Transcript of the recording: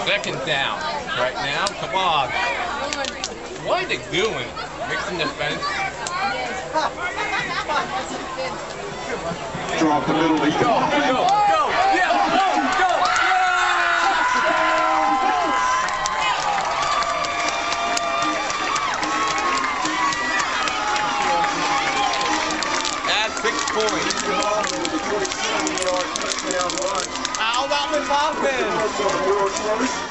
second down right now. Come on. What are they doing? Mixing the fence. Draw up the middle. Go, go, go. Yeah, go, go. That's six points. The 27-yard